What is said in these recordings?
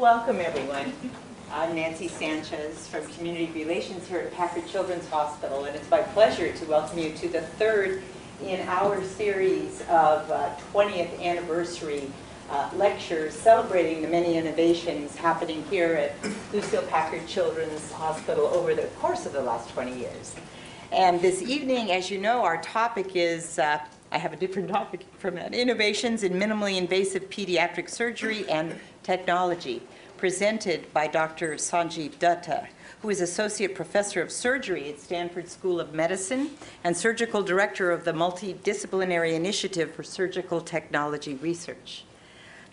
welcome everyone. I'm Nancy Sanchez from Community Relations here at Packard Children's Hospital, and it's my pleasure to welcome you to the third in our series of uh, 20th anniversary uh, lectures celebrating the many innovations happening here at Lucile Packard Children's Hospital over the course of the last 20 years. And this evening, as you know, our topic is uh, I have a different topic from that innovations in minimally invasive pediatric surgery and technology, presented by Dr. Sanjeev Dutta, who is Associate Professor of Surgery at Stanford School of Medicine and Surgical Director of the Multidisciplinary Initiative for Surgical Technology Research.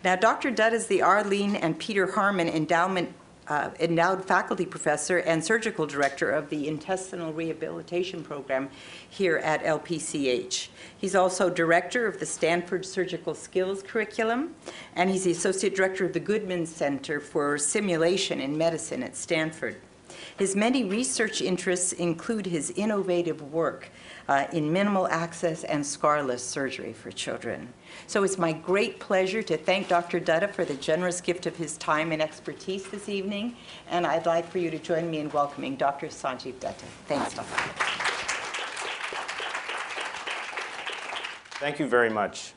Now, Dr. Dutt is the Arlene and Peter Harman Endowment uh, endowed faculty professor and surgical director of the intestinal rehabilitation program here at LPCH. He's also director of the Stanford Surgical Skills Curriculum, and he's the associate director of the Goodman Center for Simulation in Medicine at Stanford. His many research interests include his innovative work uh, in minimal access and scarless surgery for children. So it's my great pleasure to thank Dr. Dutta for the generous gift of his time and expertise this evening, and I'd like for you to join me in welcoming Dr. Sanjeev Dutta. Thanks, Dr. Thank you very much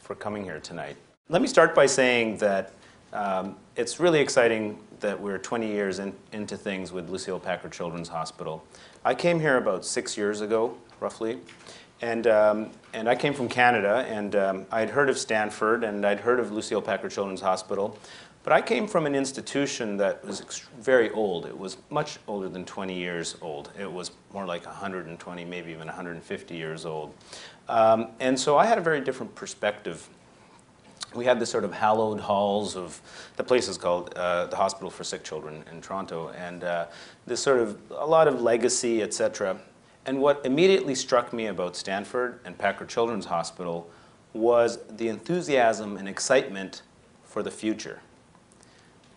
for coming here tonight. Let me start by saying that um, it's really exciting that we're 20 years in, into things with Lucile Packard Children's Hospital. I came here about six years ago, roughly, and, um, and I came from Canada, and um, I'd heard of Stanford, and I'd heard of Lucile Packard Children's Hospital, but I came from an institution that was very old. It was much older than 20 years old. It was more like 120, maybe even 150 years old. Um, and so I had a very different perspective we had this sort of hallowed halls of the place is called uh, the Hospital for Sick Children in Toronto, and uh, this sort of a lot of legacy, etc. And what immediately struck me about Stanford and Packard Children's Hospital was the enthusiasm and excitement for the future.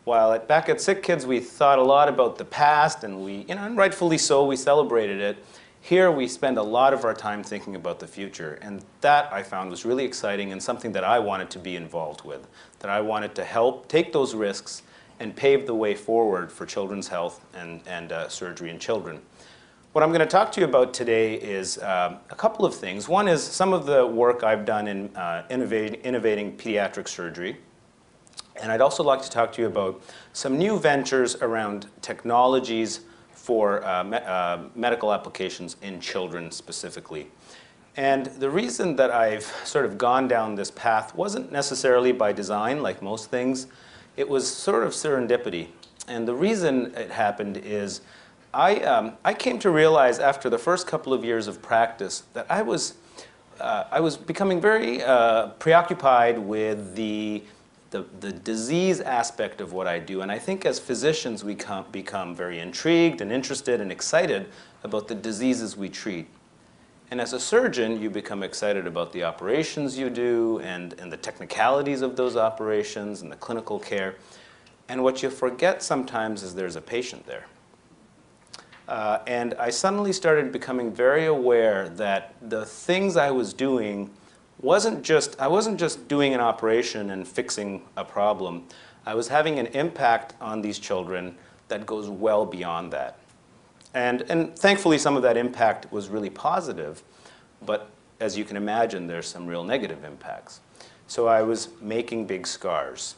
While at, back at Sick Kids, we thought a lot about the past, and we, you know, and rightfully so, we celebrated it. Here we spend a lot of our time thinking about the future, and that I found was really exciting and something that I wanted to be involved with, that I wanted to help take those risks and pave the way forward for children's health and, and uh, surgery in children. What I'm going to talk to you about today is uh, a couple of things. One is some of the work I've done in uh, innovating, innovating pediatric surgery. And I'd also like to talk to you about some new ventures around technologies for uh, me uh, medical applications in children specifically. And the reason that I've sort of gone down this path wasn't necessarily by design, like most things. It was sort of serendipity. And the reason it happened is I, um, I came to realize after the first couple of years of practice that I was, uh, I was becoming very uh, preoccupied with the the, the disease aspect of what I do. And I think as physicians, we come, become very intrigued and interested and excited about the diseases we treat. And as a surgeon, you become excited about the operations you do and, and the technicalities of those operations and the clinical care. And what you forget sometimes is there's a patient there. Uh, and I suddenly started becoming very aware that the things I was doing wasn't just, I wasn't just doing an operation and fixing a problem. I was having an impact on these children that goes well beyond that. And, and thankfully, some of that impact was really positive, but as you can imagine, there's some real negative impacts. So I was making big scars.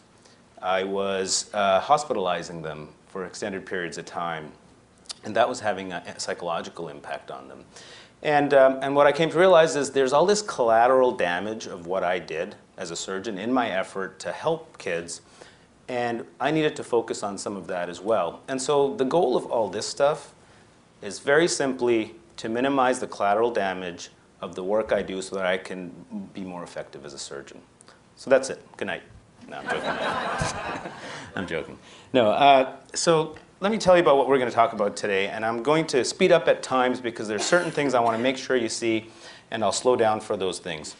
I was uh, hospitalizing them for extended periods of time, and that was having a psychological impact on them. And, um, and what I came to realize is there's all this collateral damage of what I did as a surgeon in my effort to help kids. And I needed to focus on some of that as well. And so the goal of all this stuff is very simply to minimize the collateral damage of the work I do so that I can be more effective as a surgeon. So that's it. Good night. No, I'm joking. I'm joking. No, uh, so let me tell you about what we're going to talk about today. And I'm going to speed up at times because there's certain things I want to make sure you see, and I'll slow down for those things.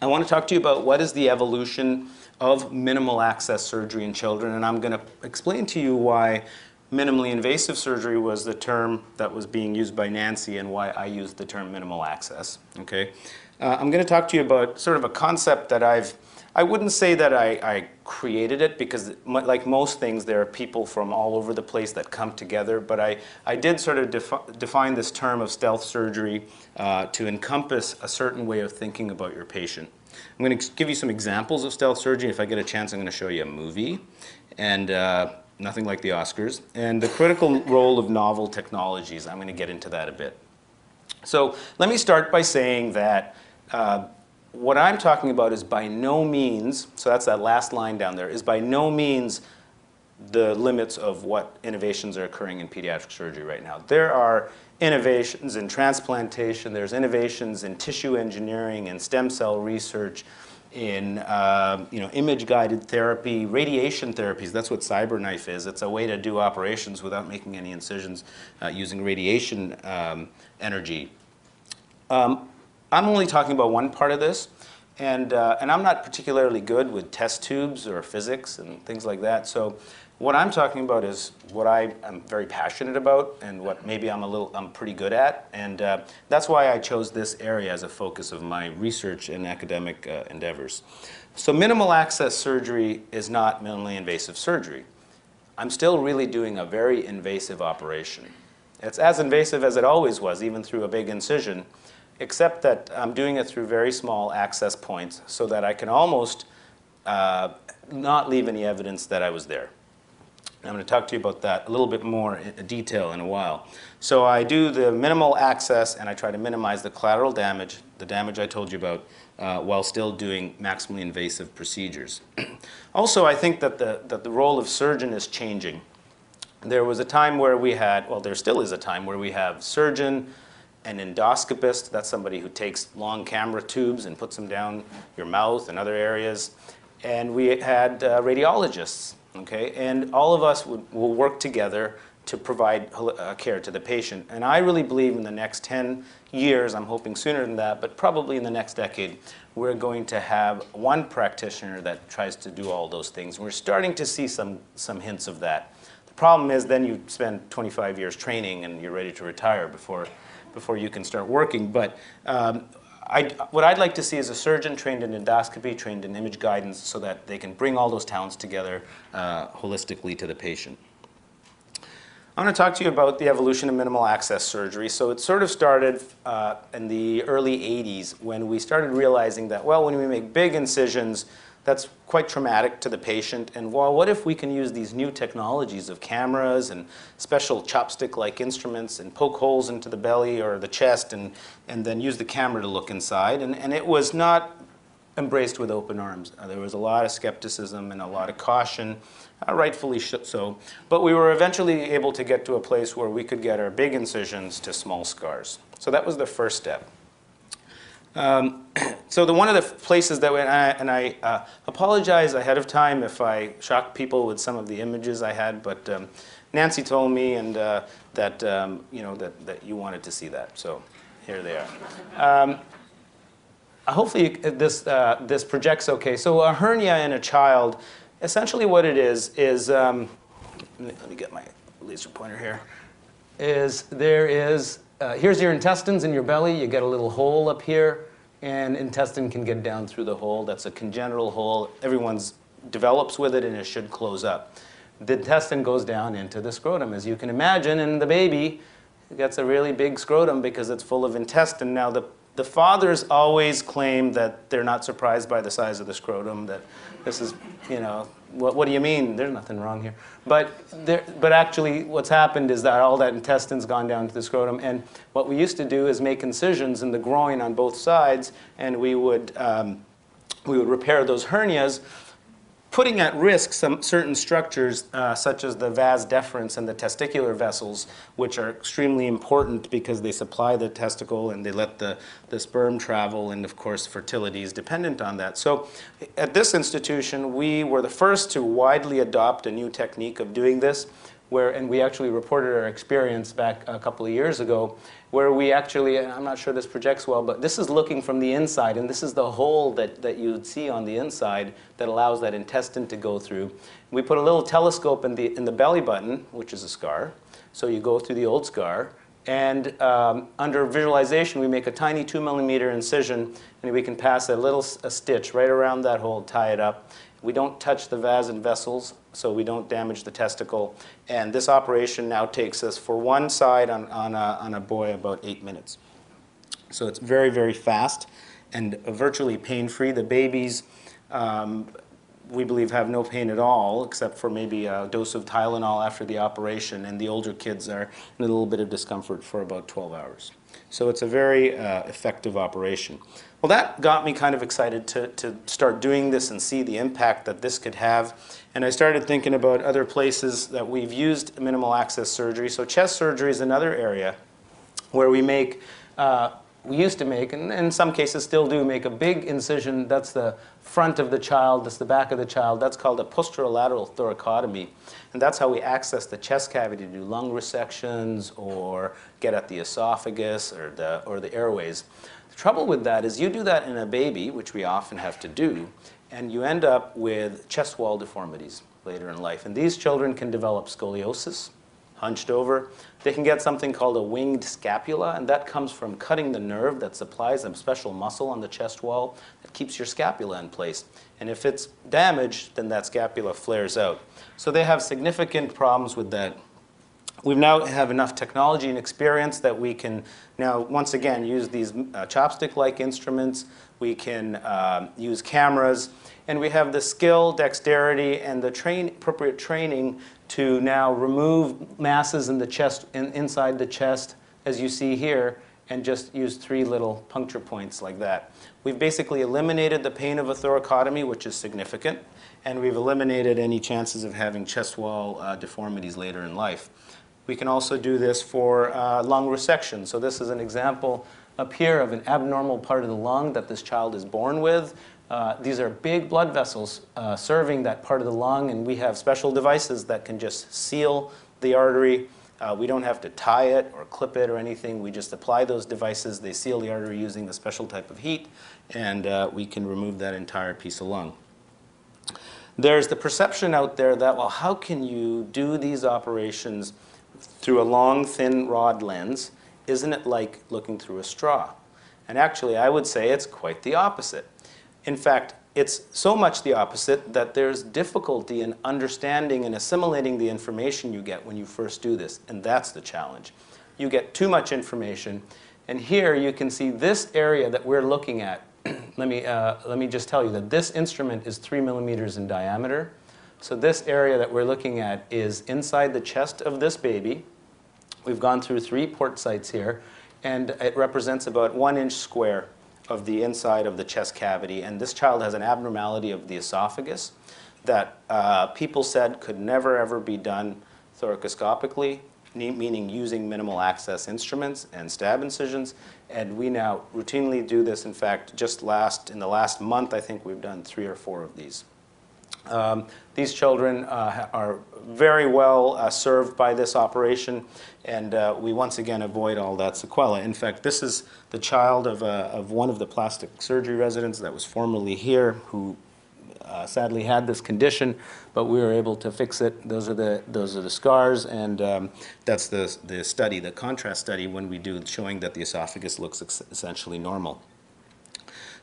I want to talk to you about what is the evolution of minimal access surgery in children, and I'm going to explain to you why minimally invasive surgery was the term that was being used by Nancy and why I used the term minimal access. Okay, uh, I'm going to talk to you about sort of a concept that I've I wouldn't say that I, I created it because, like most things, there are people from all over the place that come together. But I, I did sort of defi- define this term of stealth surgery uh, to encompass a certain way of thinking about your patient. I'm going to give you some examples of stealth surgery. If I get a chance, I'm going to show you a movie, and uh, nothing like the Oscars. And the critical role of novel technologies. I'm going to get into that a bit. So let me start by saying that uh, what I'm talking about is by no means, so that's that last line down there, is by no means the limits of what innovations are occurring in pediatric surgery right now. There are innovations in transplantation, there's innovations in tissue engineering and stem cell research, in uh, you know, image-guided therapy, radiation therapies. That's what CyberKnife is. It's a way to do operations without making any incisions uh, using radiation um, energy. Um, I'm only talking about one part of this, and, uh, and I'm not particularly good with test tubes or physics and things like that. So what I'm talking about is what I am very passionate about and what maybe I'm a little, I'm pretty good at. And uh, that's why I chose this area as a focus of my research and academic uh, endeavors. So minimal access surgery is not minimally invasive surgery. I'm still really doing a very invasive operation. It's as invasive as it always was, even through a big incision, except that I'm doing it through very small access points so that I can almost uh, not leave any evidence that I was there. I'm going to talk to you about that a little bit more in detail in a while. So I do the minimal access and I try to minimize the collateral damage, the damage I told you about, uh, while still doing maximally invasive procedures. also, I think that the, that the role of surgeon is changing. There was a time where we had, well, there still is a time where we have surgeon, an endoscopist, that's somebody who takes long camera tubes and puts them down your mouth and other areas. And we had uh, radiologists, okay? And all of us would, will work together to provide uh, care to the patient. And I really believe in the next 10 years, I'm hoping sooner than that, but probably in the next decade, we're going to have one practitioner that tries to do all those things. We're starting to see some, some hints of that. The problem is then you spend 25 years training and you're ready to retire before, before you can start working. But um, I, what I'd like to see is a surgeon trained in endoscopy, trained in image guidance, so that they can bring all those talents together uh, holistically to the patient. I want to talk to you about the evolution of minimal access surgery. So it sort of started uh, in the early 80s when we started realizing that, well, when we make big incisions, that's quite traumatic to the patient. And well, what if we can use these new technologies of cameras and special chopstick-like instruments and poke holes into the belly or the chest and, and then use the camera to look inside? And, and it was not embraced with open arms. Uh, there was a lot of skepticism and a lot of caution, uh, rightfully so. But we were eventually able to get to a place where we could get our big incisions to small scars. So that was the first step. Um, so the one of the places that, we, and I, and I uh, apologize ahead of time if I shocked people with some of the images I had, but um, Nancy told me and uh, that, um, you know, that, that you wanted to see that. So here they are. Um, hopefully this, uh, this projects okay. So a hernia in a child, essentially what it is, is, um, let me get my laser pointer here, is there is, uh, here's your intestines in your belly. You get a little hole up here, and intestine can get down through the hole. That's a congenital hole. Everyone's develops with it, and it should close up. The intestine goes down into the scrotum, as you can imagine, and the baby gets a really big scrotum because it's full of intestine. Now, the the fathers always claim that they're not surprised by the size of the scrotum, that this is, you know, what, what do you mean? There's nothing wrong here. But, there, but actually, what's happened is that all that intestine's gone down to the scrotum. And what we used to do is make incisions in the groin on both sides, and we would, um, we would repair those hernias putting at risk some certain structures, uh, such as the vas deferens and the testicular vessels, which are extremely important because they supply the testicle and they let the, the sperm travel, and of course, fertility is dependent on that. So, at this institution, we were the first to widely adopt a new technique of doing this where, and we actually reported our experience back a couple of years ago, where we actually, I'm not sure this projects well, but this is looking from the inside, and this is the hole that, that you'd see on the inside that allows that intestine to go through. We put a little telescope in the, in the belly button, which is a scar, so you go through the old scar, And um, under visualization, we make a tiny two millimeter incision, and we can pass a little a stitch right around that hole, tie it up. We don't touch the vas and vessels, so we don't damage the testicle. And this operation now takes us for one side on, on, a, on a boy about eight minutes. So it's very, very fast and virtually pain-free. The babies, um, we believe, have no pain at all, except for maybe a dose of Tylenol after the operation, and the older kids are in a little bit of discomfort for about 12 hours. So it's a very uh, effective operation. Well, that got me kind of excited to, to start doing this and see the impact that this could have. And I started thinking about other places that we've used minimal access surgery. So chest surgery is another area where we make, uh, we used to make, and in some cases still do, make a big incision. That's the front of the child, that's the back of the child. That's called a posterolateral thoracotomy. And that's how we access the chest cavity to do lung resections or get at the esophagus or the, or the airways. Trouble with that is you do that in a baby, which we often have to do, and you end up with chest wall deformities later in life. And these children can develop scoliosis, hunched over. They can get something called a winged scapula, and that comes from cutting the nerve that supplies a special muscle on the chest wall that keeps your scapula in place. And if it's damaged, then that scapula flares out. So they have significant problems with that. We now have enough technology and experience that we can now, once again, use these uh, chopstick-like instruments. We can um, use cameras, and we have the skill, dexterity, and the train, appropriate training to now remove masses in the chest, in, inside the chest, as you see here, and just use three little puncture points like that. We've basically eliminated the pain of a thoracotomy, which is significant, and we've eliminated any chances of having chest wall uh, deformities later in life. We can also do this for uh, lung resection. So this is an example up here of an abnormal part of the lung that this child is born with. Uh, these are big blood vessels uh, serving that part of the lung, and we have special devices that can just seal the artery. Uh, we don't have to tie it or clip it or anything. We just apply those devices. They seal the artery using a special type of heat, and uh, we can remove that entire piece of lung. There's the perception out there that, well, how can you do these operations through a long, thin rod lens? Isn't it like looking through a straw? And actually, I would say it's quite the opposite. In fact, it's so much the opposite that there's difficulty in understanding and assimilating the information you get when you first do this, and that's the challenge. You get too much information, and here you can see this area that we're looking at. let, me, uh, let me just tell you that this instrument is three millimeters in diameter. So this area that we're looking at is inside the chest of this baby. We've gone through three port sites here, and it represents about one inch square of the inside of the chest cavity. And this child has an abnormality of the esophagus that uh, people said could never ever be done thoracoscopically, meaning using minimal access instruments and stab incisions. And we now routinely do this. In fact, just last in the last month, I think we've done three or four of these. Um, these children uh, are very well uh, served by this operation, and uh, we once again avoid all that sequela. In fact, this is the child of, uh, of one of the plastic surgery residents that was formerly here who uh, sadly had this condition, but we were able to fix it. Those are the, those are the scars, and um, that's the, the study, the contrast study, when we do showing that the esophagus looks essentially normal.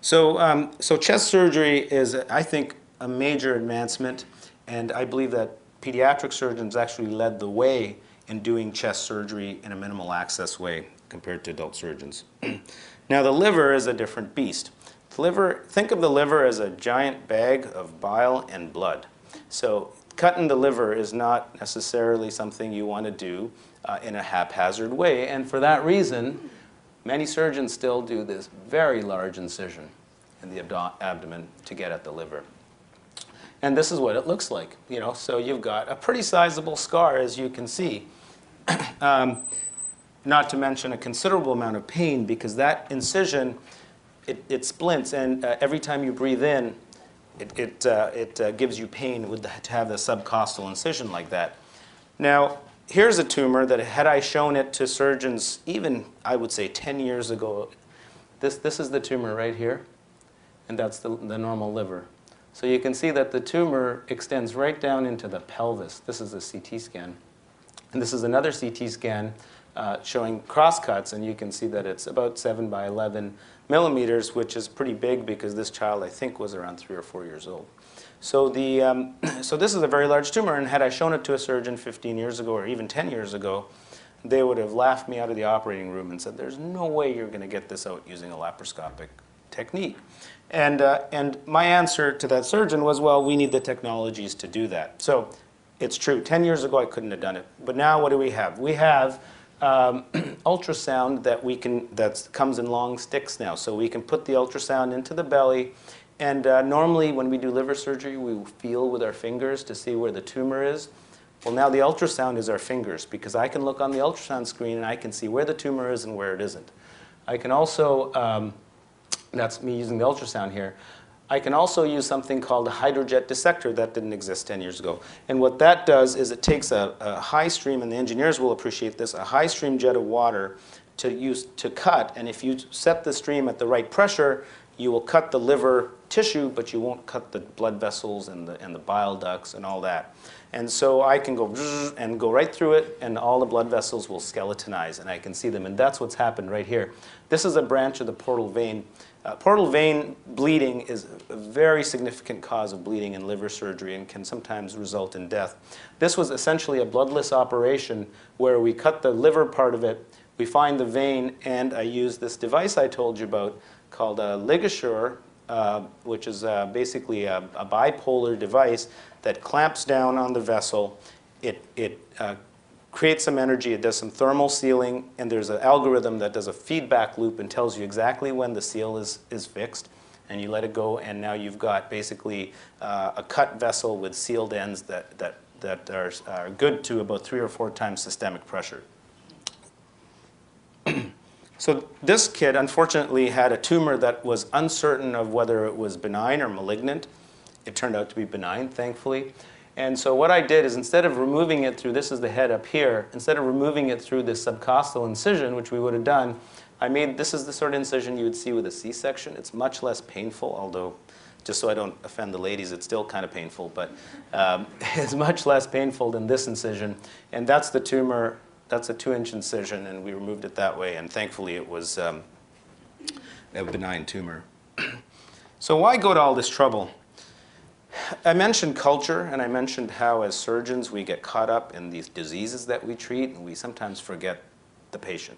So, um, so chest surgery is, I think, a major advancement, and I believe that pediatric surgeons actually led the way in doing chest surgery in a minimal access way compared to adult surgeons. now, the liver is a different beast. The liver, think of the liver as a giant bag of bile and blood. So, cutting the liver is not necessarily something you want to do uh, in a haphazard way, and for that reason, many surgeons still do this very large incision in the abdo- abdomen to get at the liver. And this is what it looks like, you know. So you've got a pretty sizable scar, as you can see. um, not to mention a considerable amount of pain because that incision, it, it splints, and uh, every time you breathe in, it, it, uh, it uh, gives you pain with the, to have the subcostal incision like that. Now, here's a tumor that had I shown it to surgeons even, I would say, 10 years ago, this, this is the tumor right here, and that's the, the normal liver. So you can see that the tumor extends right down into the pelvis. This is a CT scan. And this is another CT scan uh, showing crosscuts, and you can see that it's about 7 by 11 millimeters, which is pretty big because this child, I think, was around three or four years old. So, the, um, so this is a very large tumor, and had I shown it to a surgeon 15 years ago or even 10 years ago, they would have laughed me out of the operating room and said, there's no way you're going to get this out using a laparoscopic technique. And, uh, and my answer to that surgeon was, well, we need the technologies to do that. So it's true. 10 years ago, I couldn't have done it. But now what do we have? We have um, ultrasound that we can, that comes in long sticks now. So we can put the ultrasound into the belly. And uh, normally when we do liver surgery, we feel with our fingers to see where the tumor is. Well, now the ultrasound is our fingers because I can look on the ultrasound screen and I can see where the tumor is and where it isn't. I can also, um, that's me using the ultrasound here, I can also use something called a hydrojet dissector that didn't exist 10 years ago. And what that does is it takes a, a high stream, and the engineers will appreciate this, a high stream jet of water to use to cut. And if you set the stream at the right pressure, you will cut the liver tissue, but you won't cut the blood vessels and the, and the bile ducts and all that. And so I can go and go right through it, and all the blood vessels will skeletonize, and I can see them. And that's what's happened right here. This is a branch of the portal vein. Uh, portal vein bleeding is a very significant cause of bleeding in liver surgery and can sometimes result in death. This was essentially a bloodless operation where we cut the liver part of it, we find the vein, and I use this device I told you about called a LigaSure, uh, which is uh, basically a, a, bipolar device that clamps down on the vessel. It, it uh, creates some energy, it does some thermal sealing, and there's an algorithm that does a feedback loop and tells you exactly when the seal is, is fixed. And you let it go, and now you've got basically uh, a cut vessel with sealed ends that, that, that are, are good to about three or four times systemic pressure. so this kid, unfortunately, had a tumor that was uncertain of whether it was benign or malignant. It turned out to be benign, thankfully. And so what I did is instead of removing it through, this is the head up here, instead of removing it through this subcostal incision, which we would have done, I made, this is the sort of incision you would see with a C-section. It's much less painful, although just so I don't offend the ladies, it's still kind of painful, but um, it's much less painful than this incision. And that's the tumor, that's a two-inch incision, and we removed it that way, and thankfully it was um, a benign tumor. so why go to all this trouble? I mentioned culture, and I mentioned how as surgeons we get caught up in these diseases that we treat, and we sometimes forget the patient.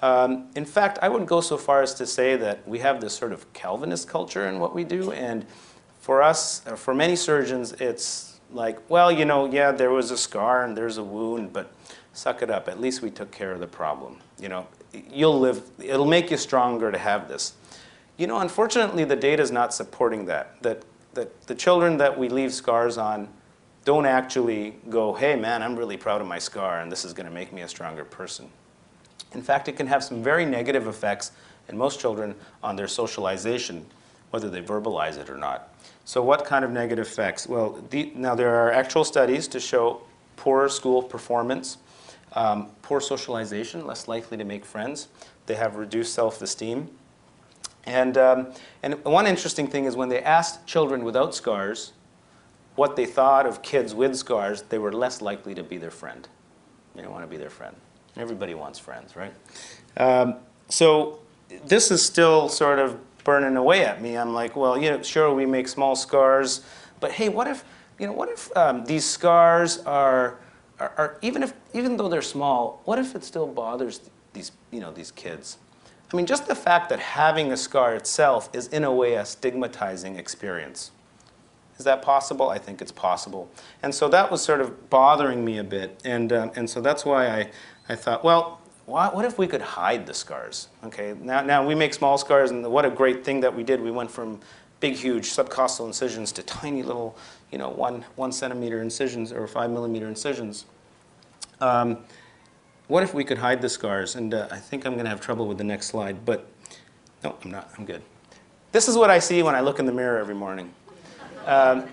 Um, in fact, I wouldn't go so far as to say that we have this sort of Calvinist culture in what we do, and for us, for many surgeons, it's like, well, you know, yeah, there was a scar and there's a wound, but suck it up. At least we took care of the problem. You know, you'll live, it'll make you stronger to have this. You know, unfortunately, the data is not supporting that. That that the children that we leave scars on don't actually go, hey man, I'm really proud of my scar and this is going to make me a stronger person. In fact, it can have some very negative effects in most children on their socialization, whether they verbalize it or not. So what kind of negative effects? Well, the, now there are actual studies to show poor school performance, um, poor socialization, less likely to make friends. They have reduced self-esteem. And, um, and one interesting thing is when they asked children without scars what they thought of kids with scars, they were less likely to be their friend. They didn't want to be their friend. Everybody wants friends, right? Um, so this is still sort of burning away at me. I'm like, well, you know, sure, we make small scars, but hey, what if, you know, what if um, these scars are, are, are, even if, even though they're small, what if it still bothers these, you know, these kids? I mean, just the fact that having a scar itself is in a way a stigmatizing experience. Is that possible? I think it's possible. And so that was sort of bothering me a bit. And, um, and so that's why I, I thought, well, what, what if we could hide the scars? Okay, now, now we make small scars, and what a great thing that we did. We went from big, huge subcostal incisions to tiny little, you know, one, one centimeter incisions or five millimeter incisions. Um, what if we could hide the scars? And uh, I think I'm going to have trouble with the next slide, but no, I'm not. I'm good. This is what I see when I look in the mirror every morning. Um,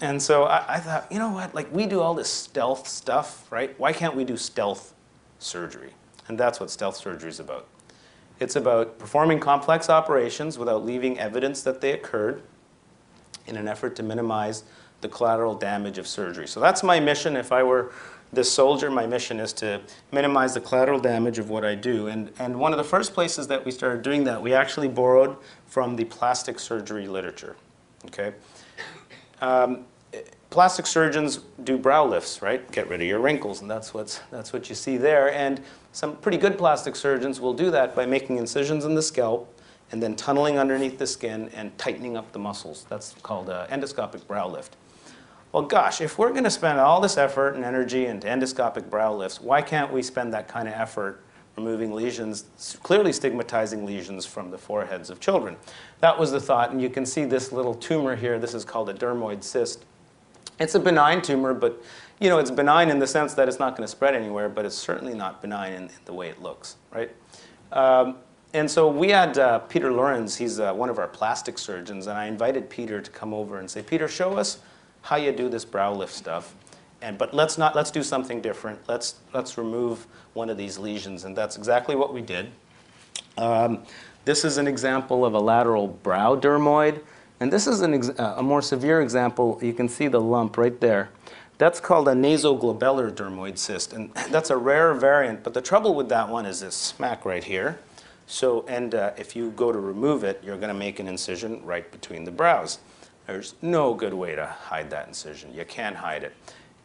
and so I, I, thought, you know what? Like we do all this stealth stuff, right? Why can't we do stealth surgery? And that's what stealth surgery is about. It's about performing complex operations without leaving evidence that they occurred in an effort to minimize the collateral damage of surgery. So that's my mission. If I were this soldier, my mission is to minimize the collateral damage of what I do. And, and one of the first places that we started doing that, we actually borrowed from the plastic surgery literature. Okay? Um, plastic surgeons do brow lifts, right? Get rid of your wrinkles, and that's, what's, that's what you see there. And some pretty good plastic surgeons will do that by making incisions in the scalp and then tunneling underneath the skin and tightening up the muscles. That's called an endoscopic brow lift. Well, gosh, if we're going to spend all this effort and energy into endoscopic brow lifts, why can't we spend that kind of effort removing lesions, clearly stigmatizing lesions from the foreheads of children? That was the thought, and you can see this little tumor here. This is called a dermoid cyst. It's a benign tumor, but you know, it's benign in the sense that it's not going to spread anywhere, but it's certainly not benign in, in the way it looks, right? Um, and so we had uh, Peter Lorenz, he's uh, one of our plastic surgeons, and I invited Peter to come over and say, Peter, show us how you do this brow lift stuff. And, but let's, not, let's do something different. Let's, let's remove one of these lesions. And that's exactly what we did. Um, this is an example of a lateral brow dermoid. And this is uh, a more severe example. You can see the lump right there. That's called a nasoglabellar dermoid cyst. And that's a rare variant. But the trouble with that one is this smack right here. So, and uh, if you go to remove it, you're going to make an incision right between the brows. There's no good way to hide that incision. You can't hide it.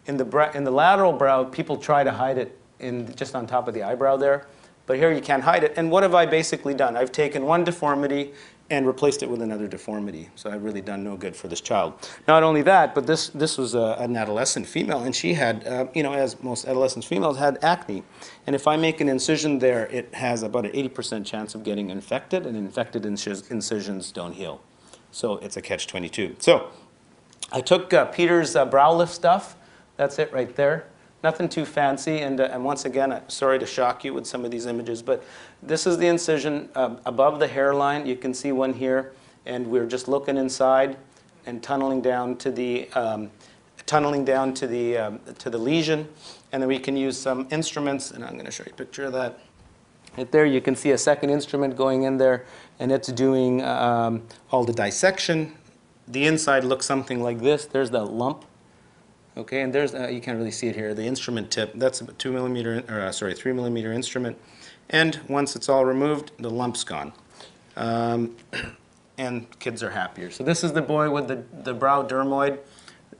In the, in the lateral brow, people try to hide it in, just on top of the eyebrow there. But here you can't hide it. And what have I basically done? I've taken one deformity and replaced it with another deformity. So I've really done no good for this child. Not only that, but this, this was a, an adolescent female, and she had, uh, you know, as most adolescent females, had acne. And if I make an incision there, it has about an 80% chance of getting infected, and infected incis- incisions don't heal. So it's a catch 22. So I took uh, Peter's uh, brow lift stuff. That's it right there. Nothing too fancy. And, uh, and once again, I'm sorry to shock you with some of these images, but this is the incision uh, above the hairline. You can see one here. And we're just looking inside and tunneling down to the, um, tunneling down to the, um, to the lesion. And then we can use some instruments. And I'm going to show you a picture of that. There, you can see a second instrument going in there, and it's doing um, all the dissection. The inside looks something like this. There's that lump. Okay, and there's uh, you can't really see it here. The instrument tip. That's a two millimeter, or uh, sorry, three millimeter instrument. And once it's all removed, the lump's gone. Um, and kids are happier. So this is the boy with the, the brow dermoid.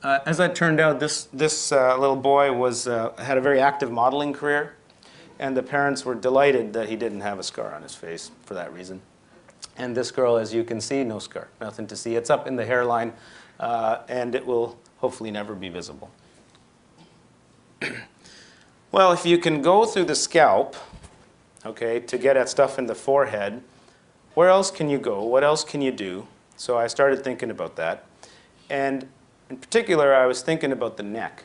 Uh, as it turned out, this this uh, little boy was uh, had a very active modeling career and the parents were delighted that he didn't have a scar on his face for that reason. And this girl, as you can see, no scar, nothing to see. It's up in the hairline, uh, and it will hopefully never be visible. well, if you can go through the scalp, okay, to get at stuff in the forehead, where else can you go? What else can you do? So I started thinking about that. And in particular, I was thinking about the neck.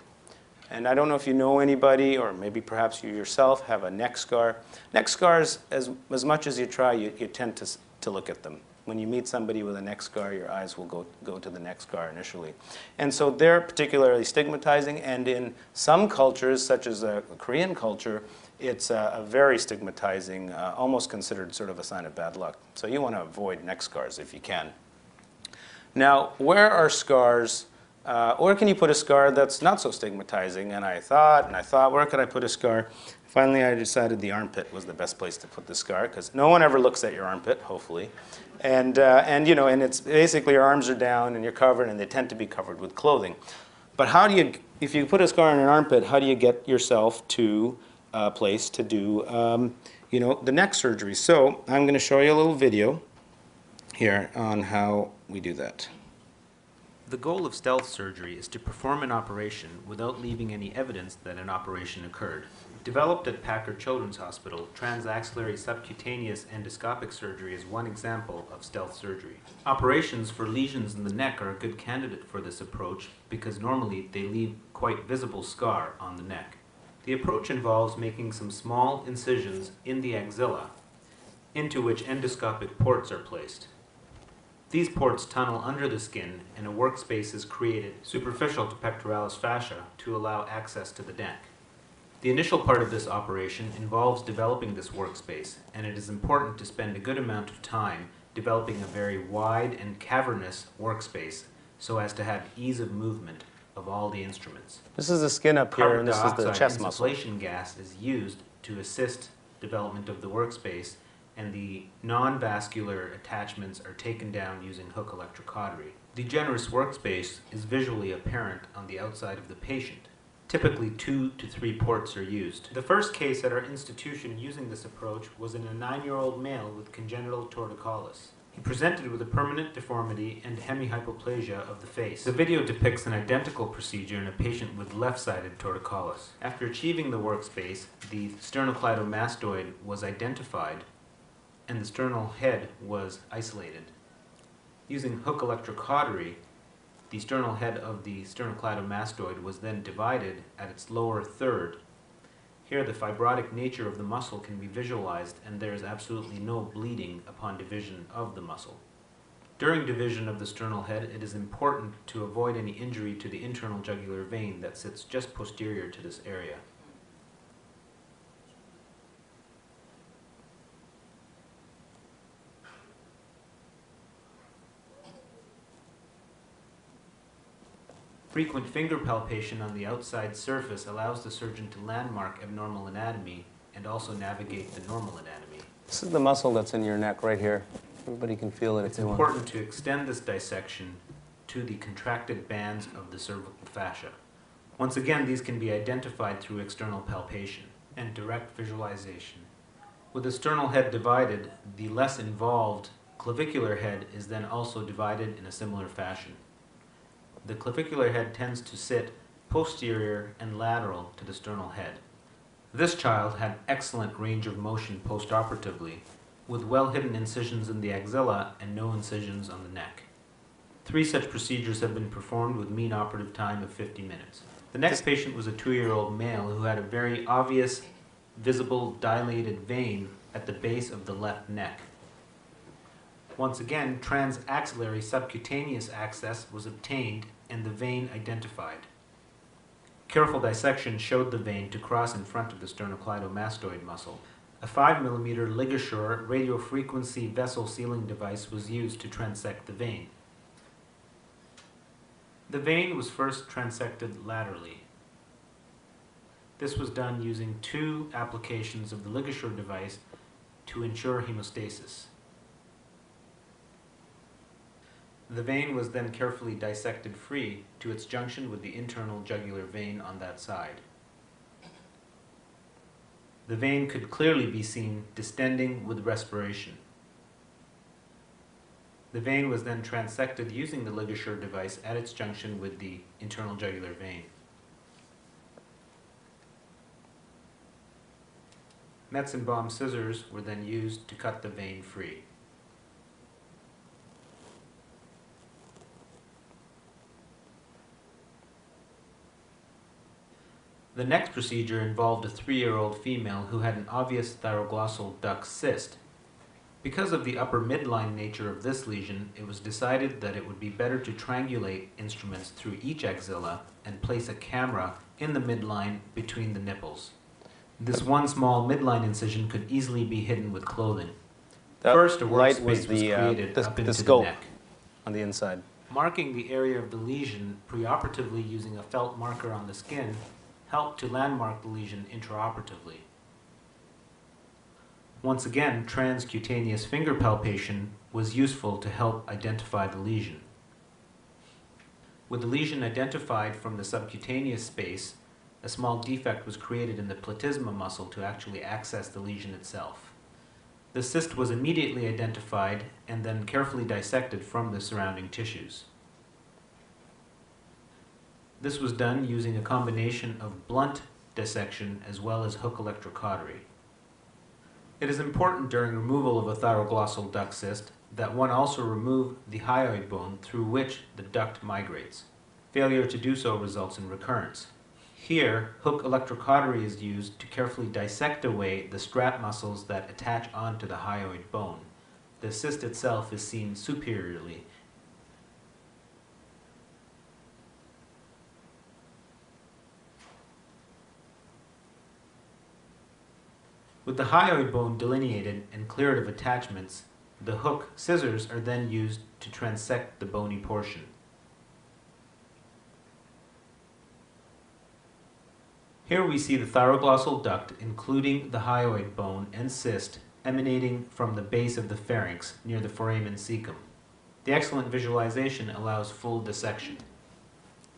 And I don't know if you know anybody, or maybe perhaps you yourself have a neck scar. Neck scars, as, as much as you try, you, you tend to, to look at them. When you meet somebody with a neck scar, your eyes will go, go to the neck scar initially. And so they're particularly stigmatizing, and in some cultures, such as a Korean culture, it's a, a very stigmatizing, uh, almost considered sort of a sign of bad luck. So you want to avoid neck scars if you can. Now, where are scars uh, or can you put a scar that's not so stigmatizing? And I thought, and I thought, where could I put a scar? Finally, I decided the armpit was the best place to put the scar because no one ever looks at your armpit, hopefully. And, uh, and, you know, and it's basically your arms are down and you're covered and they tend to be covered with clothing. But how do you, if you put a scar on an armpit, how do you get yourself to a place to do, um, you know, the neck surgery? So I'm going to show you a little video here on how we do that. The goal of stealth surgery is to perform an operation without leaving any evidence that an operation occurred. Developed at Packard Children's Hospital, transaxillary subcutaneous endoscopic surgery is one example of stealth surgery. Operations for lesions in the neck are a good candidate for this approach because normally they leave quite visible scar on the neck. The approach involves making some small incisions in the axilla into which endoscopic ports are placed. These ports tunnel under the skin and a workspace is created superficial to pectoralis fascia to allow access to the neck. The initial part of this operation involves developing this workspace, and it is important to spend a good amount of time developing a very wide and cavernous workspace so as to have ease of movement of all the instruments. This is the skin up here, Carbon and this is the chest muscle. insufflation gas is used to assist development of the workspace, and the non-vascular attachments are taken down using hook electrocautery. The generous workspace is visually apparent on the outside of the patient. Typically, two to three ports are used. The first case at our institution using this approach was in a nine-year-old male with congenital torticollis. He presented with a permanent deformity and hemihypoplasia of the face. The video depicts an identical procedure in a patient with left-sided torticollis. After achieving the workspace, the sternocleidomastoid was identified and the sternal head was isolated. Using hook electrocautery, the sternal head of the sternocleidomastoid was then divided at its lower third. Here, the fibrotic nature of the muscle can be visualized, and there is absolutely no bleeding upon division of the muscle. During division of the sternal head, it is important to avoid any injury to the internal jugular vein that sits just posterior to this area. Frequent finger palpation on the outside surface allows the surgeon to landmark abnormal anatomy and also navigate the normal anatomy. This is the muscle that's in your neck right here. Everybody can feel it It's they want. important to extend this dissection to the contracted bands of the cervical fascia. Once again, these can be identified through external palpation and direct visualization. With the sternal head divided, the less involved clavicular head is then also divided in a similar fashion. The clavicular head tends to sit posterior and lateral to the sternal head. This child had excellent range of motion postoperatively, with well hidden incisions in the axilla and no incisions on the neck. Three such procedures have been performed with mean operative time of 50 minutes. The next patient was a two year old male who had a very obvious, visible dilated vein at the base of the left neck. Once again, transaxillary subcutaneous access was obtained and the vein identified. Careful dissection showed the vein to cross in front of the sternocleidomastoid muscle. A 5 mm LigaSure radiofrequency vessel sealing device was used to transect the vein. The vein was first transected laterally. This was done using two applications of the LigaSure device to ensure hemostasis. The vein was then carefully dissected free to its junction with the internal jugular vein on that side. The vein could clearly be seen distending with respiration. The vein was then transected using the LigaSure device at its junction with the internal jugular vein. Metzenbaum scissors were then used to cut the vein free. The next procedure involved a three year old female who had an obvious thyroglossal duct cyst. Because of the upper midline nature of this lesion, it was decided that it would be better to triangulate instruments through each axilla and place a camera in the midline between the nipples. This one small midline incision could easily be hidden with clothing. That First, a light workspace was was, the, uh, created the- up the into scope. the neck. on the inside. Marking the area of the lesion preoperatively using a felt marker on the skin helped to landmark the lesion intraoperatively. Once again, transcutaneous finger palpation was useful to help identify the lesion. With the lesion identified from the subcutaneous space, a small defect was created in the platysma muscle to actually access the lesion itself. The cyst was immediately identified and then carefully dissected from the surrounding tissues. This was done using a combination of blunt dissection as well as hook electrocautery. It is important during removal of a thyroglossal duct cyst that one also remove the hyoid bone through which the duct migrates. Failure to do so results in recurrence. Here, hook electrocautery is used to carefully dissect away the strap muscles that attach onto the hyoid bone. The cyst itself is seen superiorly. With the hyoid bone delineated and cleared of attachments, the hook scissors are then used to transect the bony portion. Here we see the thyroglossal duct, including the hyoid bone and cyst, emanating from the base of the pharynx near the foramen cecum. The excellent visualization allows full dissection.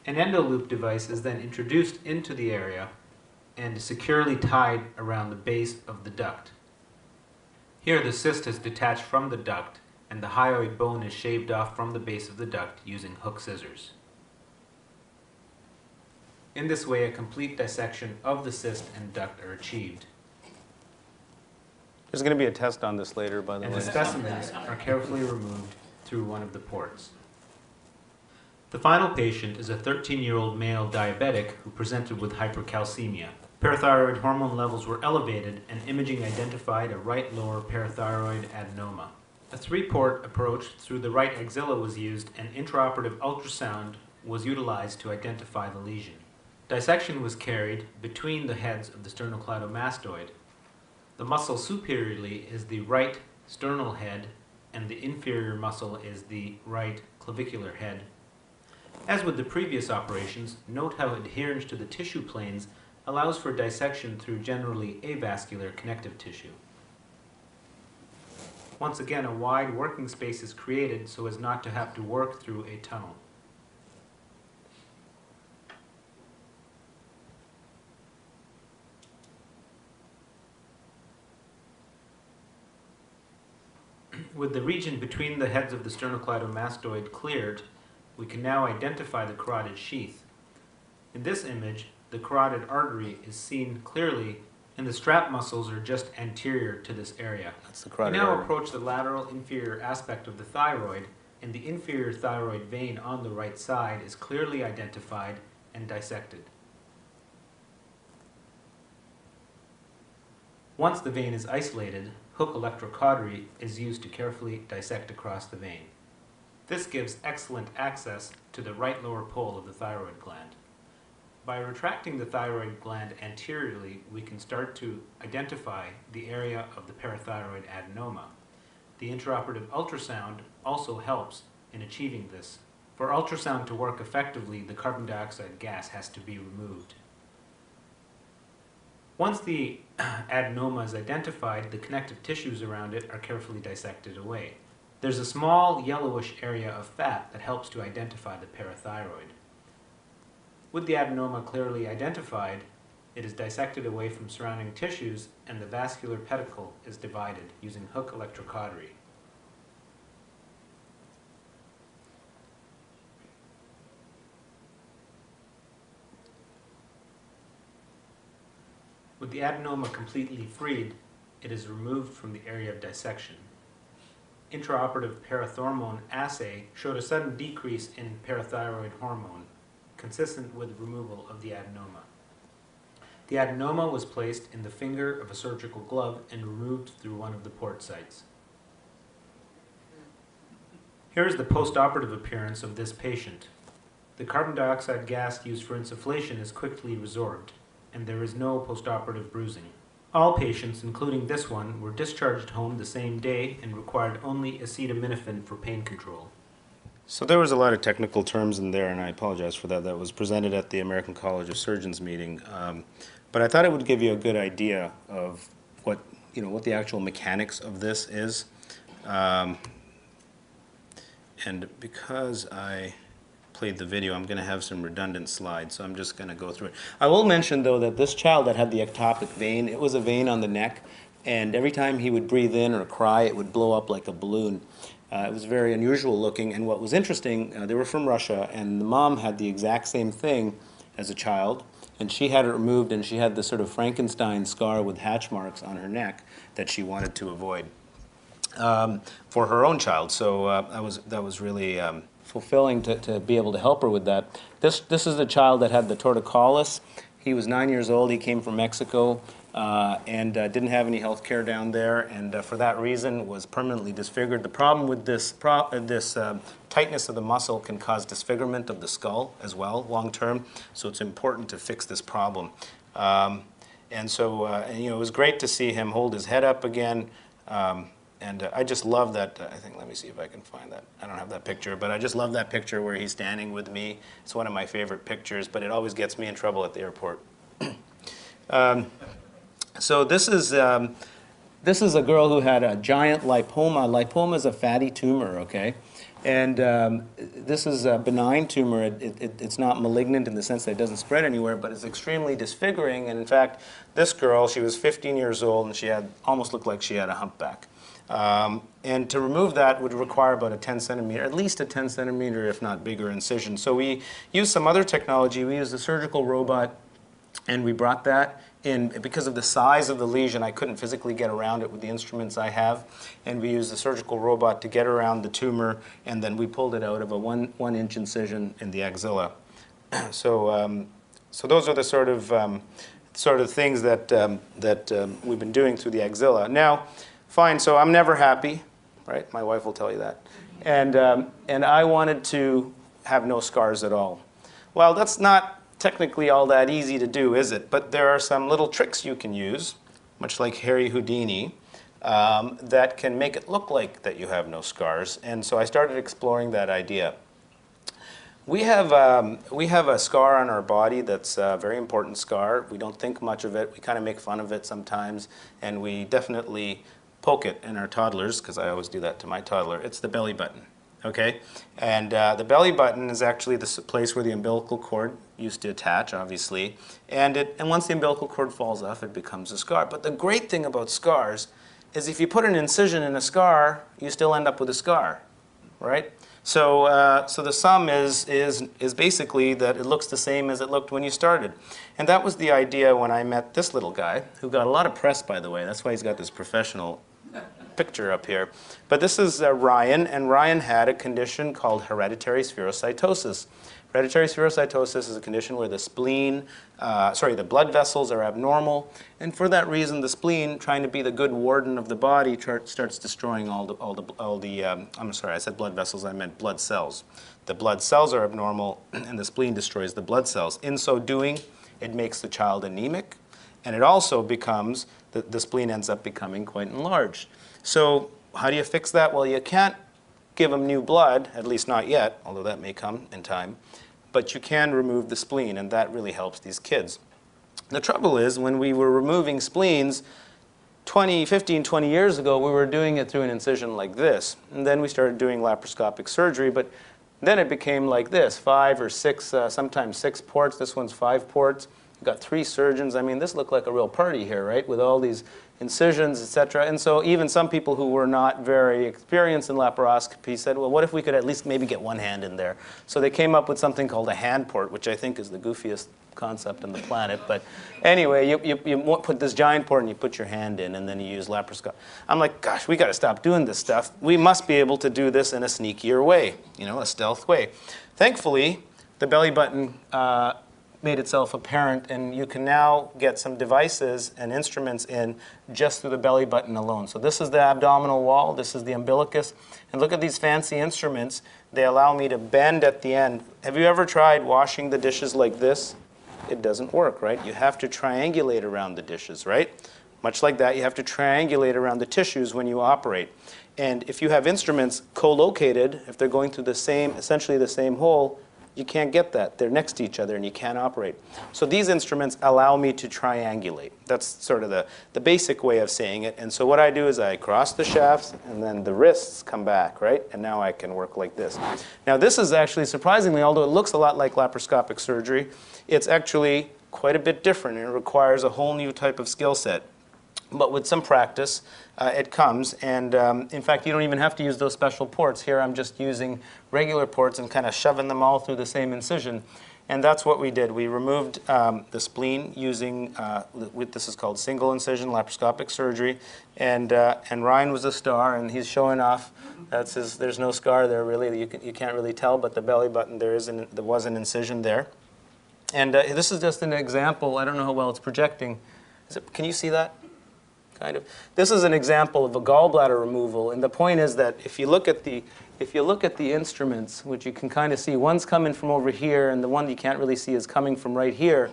An endoloop device is then introduced into the area and securely tied around the base of the duct. Here the cyst is detached from the duct and the hyoid bone is shaved off from the base of the duct using hook scissors. In this way, a complete dissection of the cyst and duct are achieved, There's going to be a test on this later, by the and way. the specimens are carefully removed through one of the ports. The final patient is a 13-year-old male diabetic who presented with hypercalcemia. Parathyroid hormone levels were elevated, and imaging identified a right lower parathyroid adenoma. A three-port approach through the right axilla was used, and intraoperative ultrasound was utilized to identify the lesion. Dissection was carried between the heads of the sternocleidomastoid. The muscle superiorly is the right sternal head, and the inferior muscle is the right clavicular head. As with the previous operations, note how adherence to the tissue planes allows for dissection through generally avascular connective tissue. Once again, a wide working space is created so as not to have to work through a tunnel. With the region between the heads of the sternocleidomastoid cleared, we can now identify the carotid sheath. In this image, the carotid artery is seen clearly, and the strap muscles are just anterior to this area. That's the We now artery. approach the lateral inferior aspect of the thyroid, and the inferior thyroid vein on the right side is clearly identified and dissected. Once the vein is isolated, hook electrocautery is used to carefully dissect across the vein. This gives excellent access to the right lower pole of the thyroid gland. By retracting the thyroid gland anteriorly, we can start to identify the area of the parathyroid adenoma. The intraoperative ultrasound also helps in achieving this. For ultrasound to work effectively, the carbon dioxide gas has to be removed. Once the adenoma is identified, the connective tissues around it are carefully dissected away. There's a small yellowish area of fat that helps to identify the parathyroid. With the adenoma clearly identified, it is dissected away from surrounding tissues and the vascular pedicle is divided using hook electrocautery. With the adenoma completely freed, it is removed from the area of dissection. Intraoperative parathormone assay showed a sudden decrease in parathyroid hormone, consistent with removal of the adenoma. The adenoma was placed in the finger of a surgical glove and removed through one of the port sites. Here is the postoperative appearance of this patient. The carbon dioxide gas used for insufflation is quickly resorbed, and there is no postoperative bruising. All patients, including this one, were discharged home the same day and required only acetaminophen for pain control. So there was a lot of technical terms in there, and I apologize for that. That was presented at the American College of Surgeons meeting. Um, but I thought it would give you a good idea of what, you know, what the actual mechanics of this is. Um, and because I played the video, I'm going to have some redundant slides, so I'm just going to go through it. I will mention, though, that this child that had the ectopic vein, it was a vein on the neck, and every time he would breathe in or cry, it would blow up like a balloon. Uh, it was very unusual looking, and what was interesting, uh, they were from Russia, and the mom had the exact same thing as a child, and she had it removed, and she had this sort of Frankenstein scar with hatch marks on her neck that she wanted to avoid um, for her own child. So uh, that was that was really um, fulfilling to, to be able to help her with that. This this is the child that had the torticollis. He was nine years old. He came from Mexico uh, and uh, didn't have any health care down there, and uh, for that reason was permanently disfigured. The problem with this pro- uh, this um tightness of the muscle can cause disfigurement of the skull as well, long term. So it's important to fix this problem. Um, and so, uh, and, you know, it was great to see him hold his head up again. Um, and uh, I just love that. Uh, I think, let me see if I can find that. I don't have that picture, but I just love that picture where he's standing with me. It's one of my favorite pictures, but it always gets me in trouble at the airport. Um, so this is um, this is a girl who had a giant lipoma. Lipoma is a fatty tumor, okay? And um, this is a benign tumor. It, it, it's not malignant in the sense that it doesn't spread anywhere, but it's extremely disfiguring. And in fact, this girl, she was 15 years old, and she had almost looked like she had a humpback. Um, and to remove that would require about a 10 centimeter, at least a 10 centimeter, if not bigger, incision. So we used some other technology. We used a surgical robot, and we brought that in because of the size of the lesion. I couldn't physically get around it with the instruments I have, and we used a surgical robot to get around the tumor, and then we pulled it out of a one one inch incision in the axilla. so, um, so those are the sort of um, sort of things that um, that um, we've been doing through the axilla. Now. Fine, so I'm never happy, right? My wife will tell you that. And, um, and I wanted to have no scars at all. Well, that's not technically all that easy to do, is it? But there are some little tricks you can use, much like Harry Houdini, um, that can make it look like that you have no scars. And so I started exploring that idea. We have, um, we have a scar on our body that's a very important scar. We don't think much of it. We kind of make fun of it sometimes. And we definitely poke it in our toddlers, because I always do that to my toddler. It's the belly button, okay? And uh, the belly button is actually the place where the umbilical cord used to attach, obviously. And, it, and once the umbilical cord falls off, it becomes a scar. But the great thing about scars is if you put an incision in a scar, you still end up with a scar, right? So, uh, so the sum is, is, is basically that it looks the same as it looked when you started. And that was the idea when I met this little guy, who got a lot of press, by the way. That's why he's got this professional picture up here. But this is uh, Ryan, and Ryan had a condition called hereditary spherocytosis. Hereditary spherocytosis is a condition where the spleen, uh, sorry, the blood vessels are abnormal, and for that reason, the spleen, trying to be the good warden of the body, starts destroying all the, all the, all the um, I'm sorry, I said blood vessels, I meant blood cells. The blood cells are abnormal, and the spleen destroys the blood cells. In so doing, it makes the child anemic, and it also becomes, the, the spleen ends up becoming quite enlarged. So how do you fix that? Well, you can't give them new blood, at least not yet, although that may come in time but you can remove the spleen, and that really helps these kids. The trouble is, when we were removing spleens 20, 15, 20 years ago, we were doing it through an incision like this. And then we started doing laparoscopic surgery, but then it became like this, five or six, uh, sometimes six ports. This one's five ports. You've got three surgeons. I mean, this looked like a real party here, right, with all these incisions, etc. And so even some people who were not very experienced in laparoscopy said, well, what if we could at least maybe get one hand in there? So they came up with something called a hand port, which I think is the goofiest concept on the planet. But anyway, you, you, you put this giant port and you put your hand in, and then you use laparoscopy. I'm like, gosh, we got to stop doing this stuff. We must be able to do this in a sneakier way, you know, a stealth way. Thankfully, the belly button uh, made itself apparent, and you can now get some devices and instruments in just through the belly button alone. So this is the abdominal wall, this is the umbilicus, and look at these fancy instruments. They allow me to bend at the end. Have you ever tried washing the dishes like this? It doesn't work, right? You have to triangulate around the dishes, right? Much like that, you have to triangulate around the tissues when you operate. And if you have instruments co-located, if they're going through the same, essentially the same hole, you can't get that. They're next to each other and you can't operate. So these instruments allow me to triangulate. That's sort of the, the basic way of saying it. And so what I do is I cross the shafts and then the wrists come back, right? And now I can work like this. Now this is actually surprisingly, although it looks a lot like laparoscopic surgery, it's actually quite a bit different. And it requires a whole new type of skill set. But with some practice, uh, it comes. And um, in fact, you don't even have to use those special ports. Here I'm just using regular ports and kind of shoving them all through the same incision. And that's what we did. We removed um, the spleen using, uh, this is called single incision laparoscopic surgery. And, uh, and Ryan was a star, and he's showing off. That's his, there's no scar there, really. You, can, you can't really tell, but the belly button, there, is an, there was an incision there. And uh, this is just an example. I don't know how well it's projecting. It, can you see that? Kind of. This is an example of a gallbladder removal, and the point is that if you look at the if you look at the instruments, which you can kind of see, one's coming from over here, and the one you can't really see is coming from right here.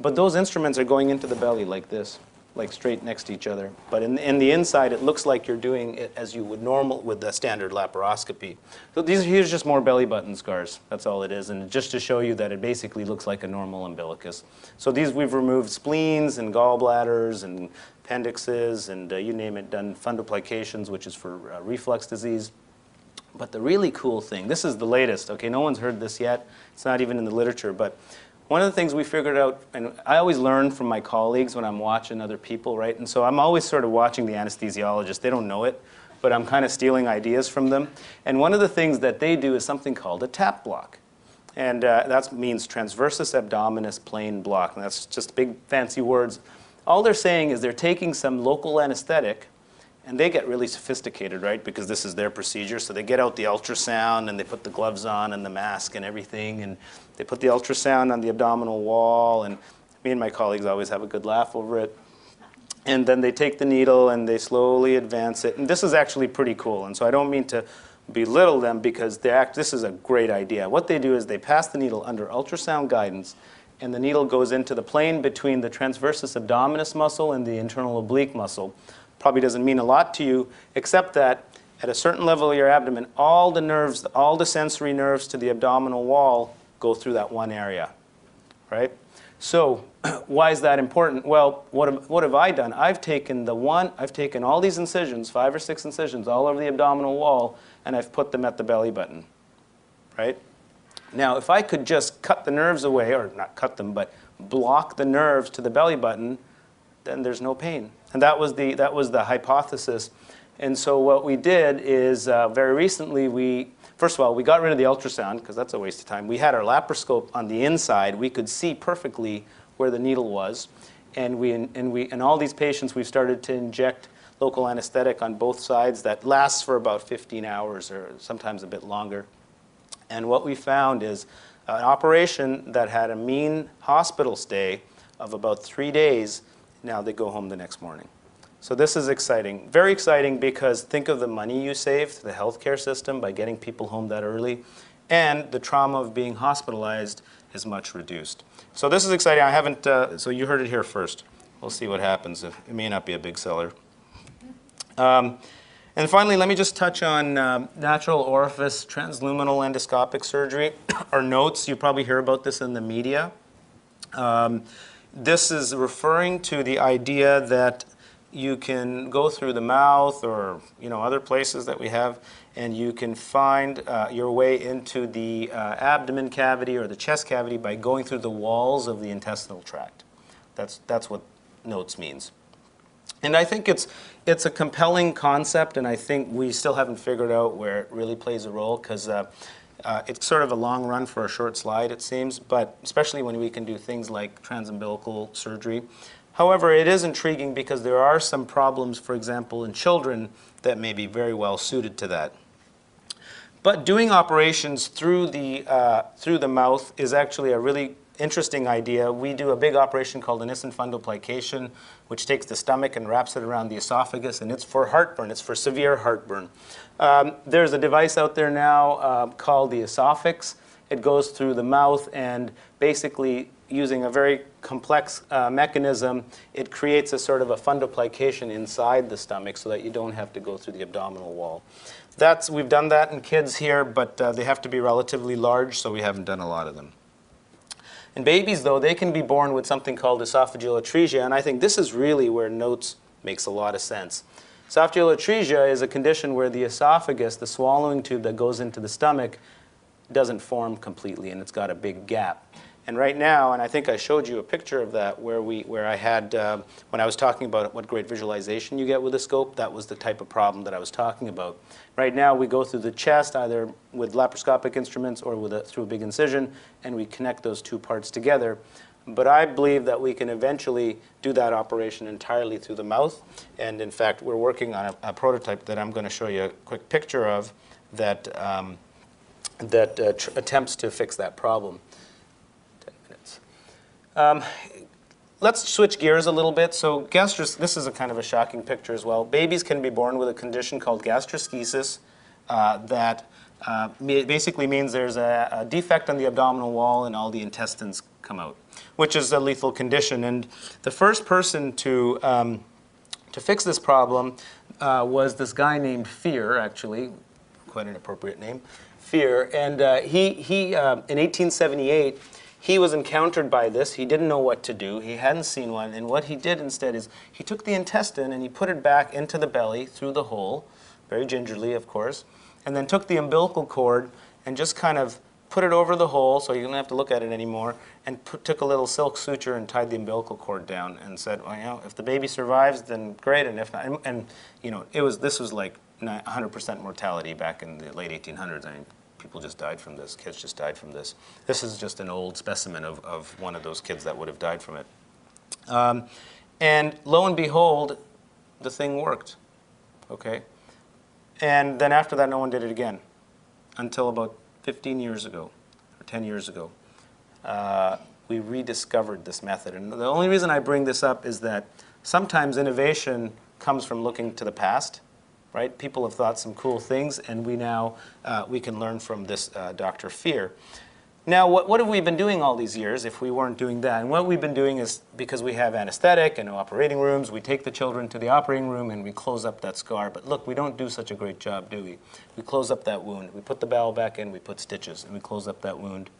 But those instruments are going into the belly like this. Like straight next to each other. But in, in the inside, it looks like you're doing it as you would normal with the standard laparoscopy. So these here's just more belly button scars. That's all it is, and just to show you that it basically looks like a normal umbilicus. So these we've removed spleens and gallbladders and appendixes and uh, you name it. Done fundoplications, which is for uh, reflux disease. But the really cool thing, this is the latest, okay, no one's heard this yet. It's not even in the literature, but one of the things we figured out, and I always learn from my colleagues when I'm watching other people, right? And so I'm always sort of watching the anesthesiologist. They don't know it, but I'm kind of stealing ideas from them. And one of the things that they do is something called a tap block. And uh, that means transversus abdominis plane block. And that's just big fancy words. All they're saying is they're taking some local anesthetic and they get really sophisticated, right? Because this is their procedure. So they get out the ultrasound and they put the gloves on and the mask and everything. And they put the ultrasound on the abdominal wall. And me and my colleagues always have a good laugh over it. And then they take the needle and they slowly advance it. And this is actually pretty cool. And so I don't mean to belittle them because they act, this is a great idea. What they do is they pass the needle under ultrasound guidance and the needle goes into the plane between the transversus abdominis muscle and the internal oblique muscle probably doesn't mean a lot to you, except that at a certain level of your abdomen, all the nerves, all the sensory nerves to the abdominal wall go through that one area, right? So why is that important? Well, what have, what have I done? I've taken the one, I've taken all these incisions, five or six incisions, all over the abdominal wall, and I've put them at the belly button, right? Now, if I could just cut the nerves away, or not cut them, but block the nerves to the belly button, then there's no pain. And that was the, that was the hypothesis. And so what we did is uh, very recently we, first of all, we got rid of the ultrasound because that's a waste of time. We had our laparoscope on the inside. We could see perfectly where the needle was. And we, and we, in all these patients, we've started to inject local anesthetic on both sides that lasts for about 15 hours or sometimes a bit longer. And what we found is an operation that had a mean hospital stay of about three days now they go home the next morning. So this is exciting. Very exciting because think of the money you saved, the healthcare system by getting people home that early, and the trauma of being hospitalized is much reduced. So this is exciting. I haven't, uh, so you heard it here first. We'll see what happens. It may not be a big seller. Um, and finally, let me just touch on um, natural orifice transluminal endoscopic surgery. Our notes, you probably hear about this in the media. Um, this is referring to the idea that you can go through the mouth or you know other places that we have and you can find uh, your way into the uh, abdomen cavity or the chest cavity by going through the walls of the intestinal tract that's that's what notes means and i think it's it's a compelling concept and i think we still haven't figured out where it really plays a role because uh, uh, it's sort of a long run for a short slide, it seems, but especially when we can do things like transumbilical surgery. However, it is intriguing because there are some problems, for example, in children that may be very well suited to that. But doing operations through the, uh, through the mouth is actually a really interesting idea. We do a big operation called an fundoplication, which takes the stomach and wraps it around the esophagus, and it's for heartburn. It's for severe heartburn. Um, there's a device out there now uh, called the Esophyx. It goes through the mouth and basically using a very complex uh, mechanism, it creates a sort of a fundoplication inside the stomach so that you don't have to go through the abdominal wall. That's, we've done that in kids here, but uh, they have to be relatively large, so we haven't done a lot of them. In babies, though, they can be born with something called esophageal atresia, and I think this is really where notes makes a lot of sense. Esophageal atresia is a condition where the esophagus, the swallowing tube that goes into the stomach, doesn't form completely, and it's got a big gap. And right now, and I think I showed you a picture of that where, we, where I had, uh, when I was talking about what great visualization you get with a scope, that was the type of problem that I was talking about. Right now, we go through the chest either with laparoscopic instruments or with a, through a big incision, and we connect those two parts together. But I believe that we can eventually do that operation entirely through the mouth. And in fact, we're working on a, a prototype that I'm going to show you a quick picture of that, um, that uh, attempts to fix that problem. Um, let's switch gears a little bit. So gastros, this is a kind of a shocking picture as well. Babies can be born with a condition called gastroschisis uh, that uh, basically means there's a, a, defect on the abdominal wall and all the intestines come out, which is a lethal condition. And the first person to, um, to fix this problem uh, was this guy named Fear, actually, quite an appropriate name, Fear. And uh, he, he uh, in 1878, he was encountered by this. He didn't know what to do. He hadn't seen one. And what he did instead is he took the intestine and he put it back into the belly through the hole, very gingerly, of course, and then took the umbilical cord and just kind of put it over the hole so you don't have to look at it anymore, and put, took a little silk suture and tied the umbilical cord down and said, well, you know, if the baby survives, then great, and if not, and, and you know, it was, this was like 100% mortality back in the late 1800s. I mean, people just died from this. Kids just died from this. This is just an old specimen of, of one of those kids that would have died from it. Um, and lo and behold, the thing worked. Okay? And then after that, no one did it again until about 15 years ago or 10 years ago. Uh, we rediscovered this method. And the only reason I bring this up is that sometimes innovation comes from looking to the past right? People have thought some cool things, and we now uh, we can learn from this uh, Dr. Fear. Now, what, what have we been doing all these years if we weren't doing that? And what we've been doing is because we have anesthetic and operating rooms, we take the children to the operating room and we close up that scar. But look, we don't do such a great job, do we? We close up that wound. We put the bowel back in, we put stitches, and we close up that wound.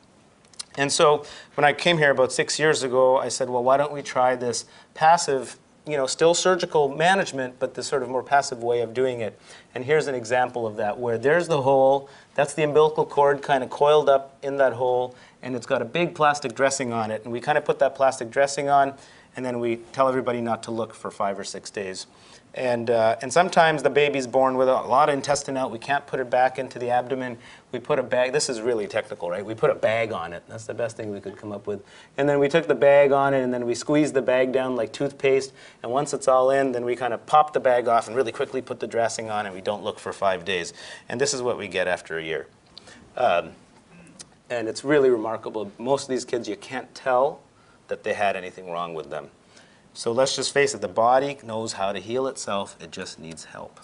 And so when I came here about six years ago, I said, well, why don't we try this passive you know, still surgical management, but the sort of more passive way of doing it. And here's an example of that, where there's the hole, that's the umbilical cord kind of coiled up in that hole, and it's got a big plastic dressing on it. And we kind of put that plastic dressing on, and then we tell everybody not to look for five or six days. And, uh, and sometimes the baby's born with a lot of intestine out. We can't put it back into the abdomen. We put a bag. This is really technical, right? We put a bag on it. That's the best thing we could come up with. And then we took the bag on it, and then we squeezed the bag down like toothpaste. And once it's all in, then we kind of pop the bag off and really quickly put the dressing on, and we don't look for five days. And this is what we get after a year. Um, and it's really remarkable. Most of these kids, you can't tell that they had anything wrong with them. So let's just face it, the body knows how to heal itself, it just needs help.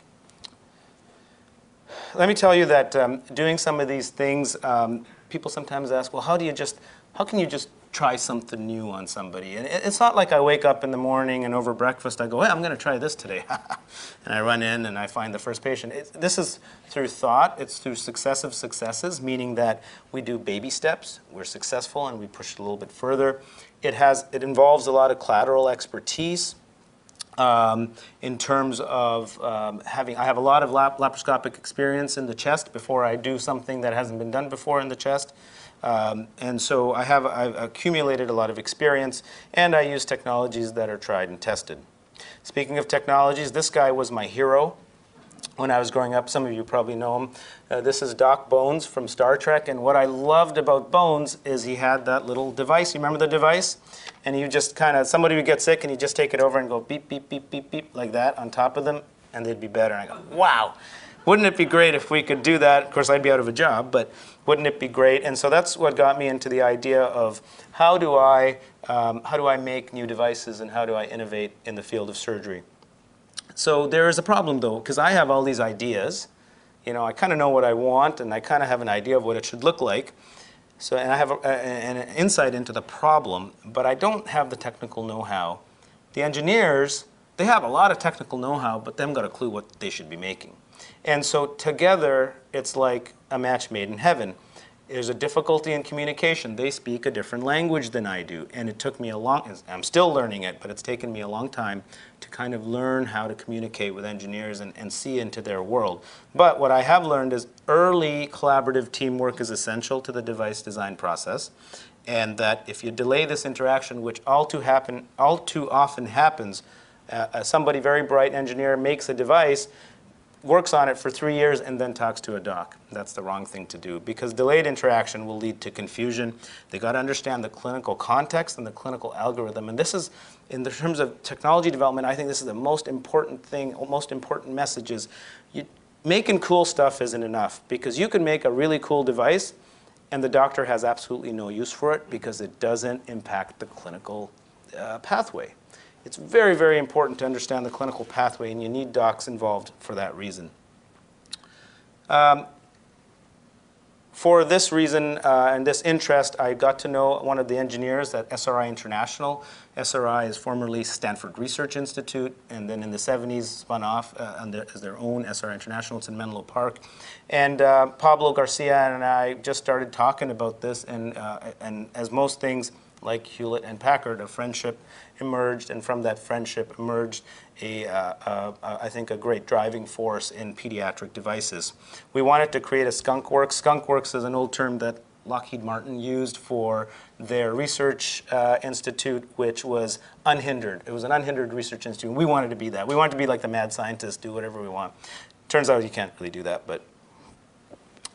Let me tell you that um, doing some of these things, um, people sometimes ask, well, how do you just, how can you just try something new on somebody? And it's not like I wake up in the morning and over breakfast I go, hey, I'm going to try this today. and I run in and I find the first patient. This is through thought, it's through successive successes, meaning that we do baby steps, we're successful, and we push a little bit further. It, has, it involves a lot of collateral expertise. Um, in terms of um, having, I have a lot of lap laparoscopic experience in the chest before I do something that hasn't been done before in the chest. Um, and so I have I've accumulated a lot of experience, and I use technologies that are tried and tested. Speaking of technologies, this guy was my hero when I was growing up. Some of you probably know him. Uh, this is Doc Bones from Star Trek, and what I loved about Bones is he had that little device. You remember the device? And you just kind of, somebody would get sick, and you just take it over and go beep, beep, beep, beep, beep, like that on top of them, and they'd be better. And I go, wow, wouldn't it be great if we could do that? Of course, I'd be out of a job, but wouldn't it be great? And so that's what got me into the idea of how do I, um, how do I make new devices and how do I innovate in the field of surgery? So there is a problem though, because I have all these ideas. You know, I kind of know what I want and I kind of have an idea of what it should look like. So, and I have an insight into the problem, but I don't have the technical know-how. The engineers, they have a lot of technical know-how, but they haven't got a clue what they should be making. And so together, it's like a match made in heaven. There's a difficulty in communication. They speak a different language than I do. And it took me a long, I'm still learning it, but it's taken me a long time to kind of learn how to communicate with engineers and, and see into their world. But what I have learned is early collaborative teamwork is essential to the device design process. And that if you delay this interaction, which all too, happen, all too often happens, uh, somebody very bright engineer makes a device works on it for three years and then talks to a doc. That's the wrong thing to do because delayed interaction will lead to confusion. They got to understand the clinical context and the clinical algorithm. And this is, in the terms of technology development, I think this is the most important thing, most important message is you, making cool stuff isn't enough because you can make a really cool device and the doctor has absolutely no use for it because it doesn't impact the clinical uh, pathway. It's very, very important to understand the clinical pathway, and you need docs involved for that reason. Um, for this reason uh, and this interest, I got to know one of the engineers at SRI International. SRI is formerly Stanford Research Institute, and then in the 70s spun off uh, under, as their own SRI International. It's in Menlo Park. And uh, Pablo Garcia and I just started talking about this, and, uh, and as most things, like Hewlett and Packard, a friendship emerged, and from that friendship emerged a, uh, uh, uh, I think, a great driving force in pediatric devices. We wanted to create a skunk works. Skunk works is an old term that Lockheed Martin used for their research uh, institute, which was unhindered. It was an unhindered research institute. We wanted to be that. We wanted to be like the mad scientists, do whatever we want. Turns out you can't really do that, but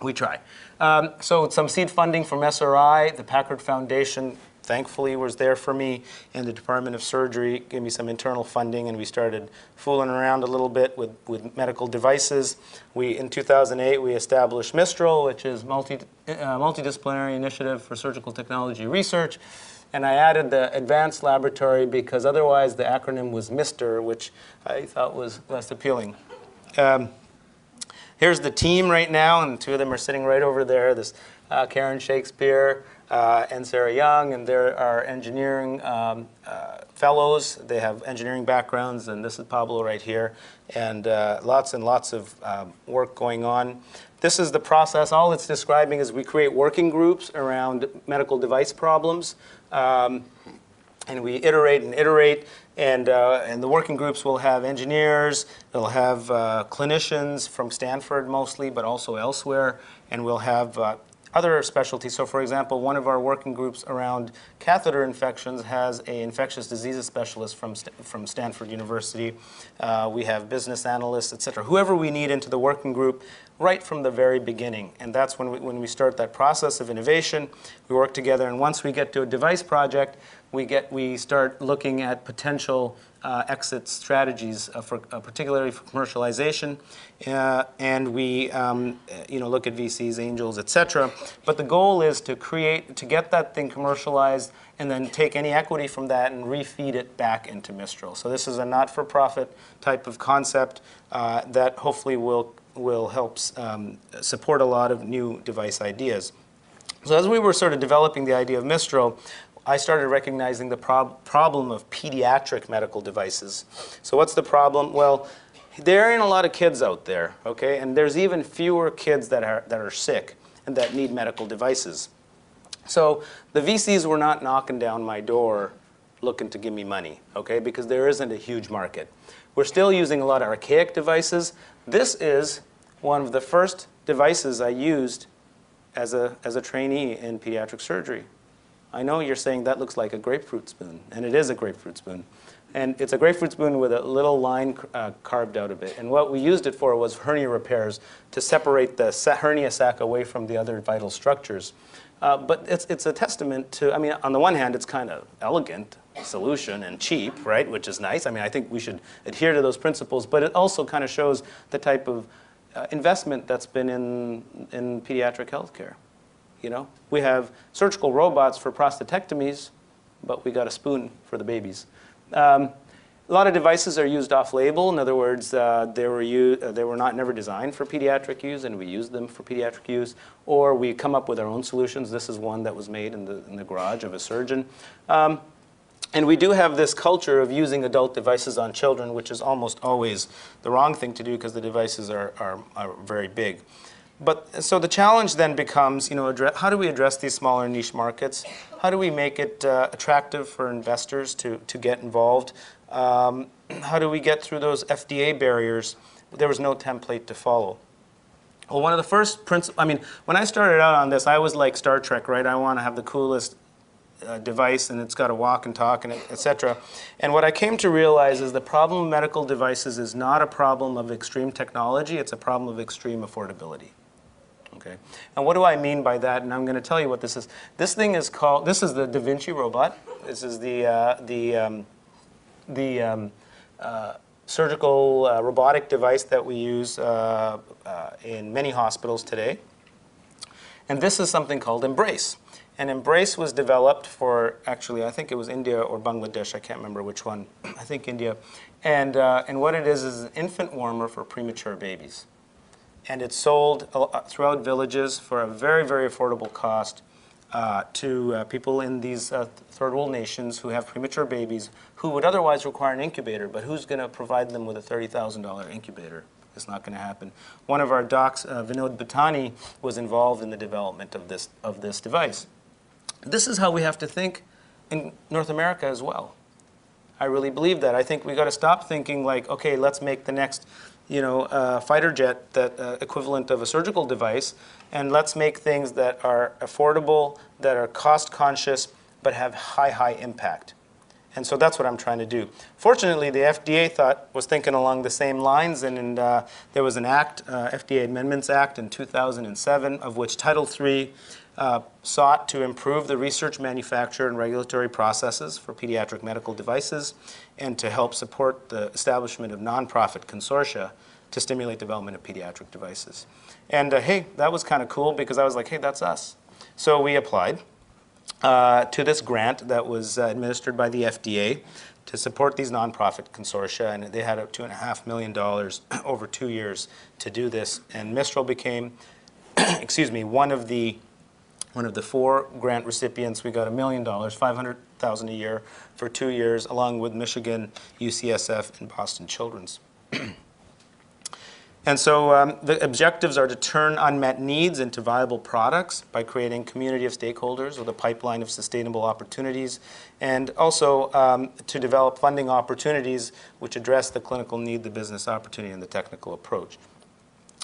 we try. Um, so some seed funding from SRI, the Packard Foundation thankfully was there for me, and the Department of Surgery gave me some internal funding, and we started fooling around a little bit with, with medical devices. We, in 2008, we established Mistral, which is multi, uh, multidisciplinary initiative for surgical technology research. And I added the advanced laboratory because otherwise the acronym was MISTER, which I thought was less appealing. Um, Here's the team right now, and two of them are sitting right over there. This uh, Karen Shakespeare and Sarah Young, and they're our engineering um, uh, fellows. They have engineering backgrounds, and this is Pablo right here, and uh, lots and lots of um, work going on. This is the process. All it's describing is we create working groups around medical device problems. Um, and we iterate and iterate and, uh, and the working groups will have engineers they'll have uh, clinicians from stanford mostly but also elsewhere and we'll have uh, other specialties. So for example one of our working groups around catheter infections has a infectious diseases specialist from, St- from stanford university. Uh, we have business analysts etc whoever we need into the working group right from the very beginning. And that's when we, when we start that process of innovation. We work together, and once we get to a device project, we, get, we start looking at potential uh, exit strategies, uh, for, uh, particularly for commercialization. Uh, and we um, you know, look at VCs, angels, et cetera. But the goal is to create, to get that thing commercialized and then take any equity from that and refeed it back into Mistral. So this is a not-for-profit type of concept uh, that hopefully will will help um, support a lot of new device ideas. So as we were sort of developing the idea of Mistral, I started recognizing the prob- problem of pediatric medical devices. So what's the problem? Well, there ain't a lot of kids out there, okay? And there's even fewer kids that are, that are sick and that need medical devices. So the VCs were not knocking down my door looking to give me money, okay? Because there isn't a huge market. We're still using a lot of archaic devices. This is one of the first devices I used as a, as a trainee in pediatric surgery. I know you're saying that looks like a grapefruit spoon, and it is a grapefruit spoon. And it's a grapefruit spoon with a little line uh, carved out of it. And what we used it for was hernia repairs to separate the hernia sac away from the other vital structures. Uh, but it's, it's a testament to, I mean, on the one hand, it's kind of elegant solution and cheap, right, which is nice. I mean, I think we should adhere to those principles, but it also kind of shows the type of investment that's been in, in pediatric healthcare. You know, we have surgical robots for prostatectomies, but we got a spoon for the babies. Um, a lot of devices are used off-label. In other words, uh, they were uh, they were not never designed for pediatric use, and we use them for pediatric use. Or we come up with our own solutions. This is one that was made in the in the garage of a surgeon. Um, and we do have this culture of using adult devices on children, which is almost always the wrong thing to do because the devices are, are, are very big. But so the challenge then becomes, you know, how do we address these smaller niche markets? How do we make it uh, attractive for investors to, to get involved? Um, how do we get through those FDA barriers? There was no template to follow. Well, one of the first principles, I mean, when I started out on this, I was like Star Trek, right? I want to have the coolest uh, device and it's got to walk and talk and etc. And what I came to realize is the problem of medical devices is not a problem of extreme technology, it's a problem of extreme affordability. Okay. And what do I mean by that? And I'm going to tell you what this is. This thing is called. This is the Da Vinci robot. This is the uh, the um, the um, uh, surgical uh, robotic device that we use uh, uh, in many hospitals today. And this is something called Embrace. And Embrace was developed for actually, I think it was India or Bangladesh. I can't remember which one. I think India. And uh, and what it is is an infant warmer for premature babies. and it's sold uh, throughout villages for a very, very affordable cost uh, to uh, people in these uh, third world nations who have premature babies who would otherwise require an incubator, but who's going to provide them with a $30,000 incubator? It's not going to happen. One of our docs, uh, Vinod Bhutani, was involved in the development of this, of this device. This is how we have to think in North America as well. I really believe that. I think we got to stop thinking like, okay, let's make the next, you know, uh, fighter jet that uh, equivalent of a surgical device, and let's make things that are affordable, that are cost conscious, but have high, high impact. And so that's what I'm trying to do. Fortunately, the FDA thought was thinking along the same lines, and, and uh, there was an act, uh, FDA Amendments Act in 2007, of which Title III uh, sought to improve the research, manufacture, and regulatory processes for pediatric medical devices, and to help support the establishment of nonprofit consortia to stimulate development of pediatric devices. And uh, hey, that was kind of cool because I was like, hey, that's us. So we applied uh, to this grant that was uh, administered by the FDA to support these nonprofit consortia, and they had a two and a half million dollars over two years to do this. And Mistral became, excuse me, one of the one of the four grant recipients. We got a million dollars, five hundred thousand a year for two years, along with Michigan, UCSF, and Boston Children's. And so um, the objectives are to turn unmet needs into viable products by creating community of stakeholders with a pipeline of sustainable opportunities, and also um, to develop funding opportunities which address the clinical need, the business opportunity, and the technical approach.